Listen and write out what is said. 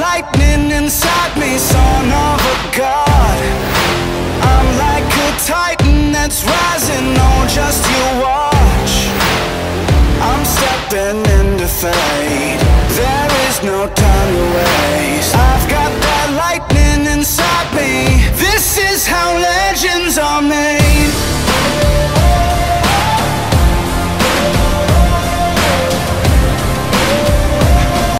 lightning inside me, son of a god. I'm like a titan that's rising, oh, just you watch. I'm stepping into fate. There is no time to wait.